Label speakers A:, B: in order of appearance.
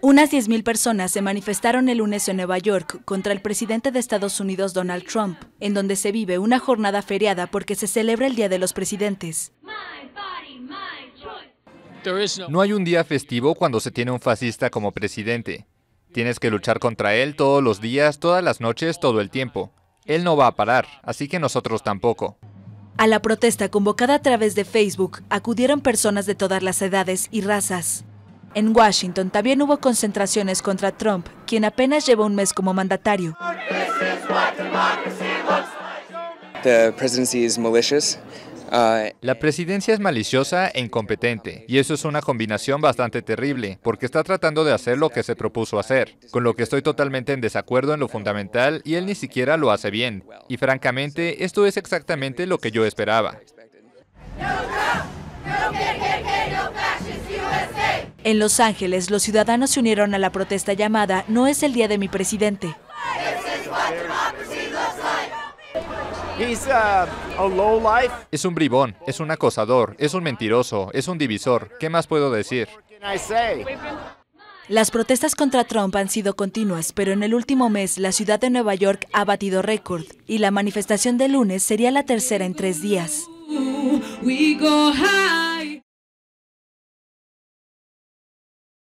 A: Unas 10.000 personas se manifestaron el lunes en Nueva York contra el presidente de Estados Unidos Donald Trump, en donde se vive una jornada feriada porque se celebra el Día de los Presidentes.
B: No hay un día festivo cuando se tiene un fascista como presidente. Tienes que luchar contra él todos los días, todas las noches, todo el tiempo. Él no va a parar, así que nosotros tampoco.
A: A la protesta convocada a través de Facebook acudieron personas de todas las edades y razas. En Washington también hubo concentraciones contra Trump, quien apenas lleva un mes como mandatario.
B: Uh, la presidencia es maliciosa e incompetente, y eso es una combinación bastante terrible, porque está tratando de hacer lo que se propuso hacer, con lo que estoy totalmente en desacuerdo en lo fundamental y él ni siquiera lo hace bien. Y francamente, esto es exactamente lo que yo esperaba.
A: En Los Ángeles, los ciudadanos se unieron a la protesta llamada No es el día de mi presidente.
B: Es un bribón, es un acosador, es un mentiroso, es un divisor. ¿Qué más puedo decir?
A: Las protestas contra Trump han sido continuas, pero en el último mes la ciudad de Nueva York ha batido récord y la manifestación de lunes sería la tercera en tres días.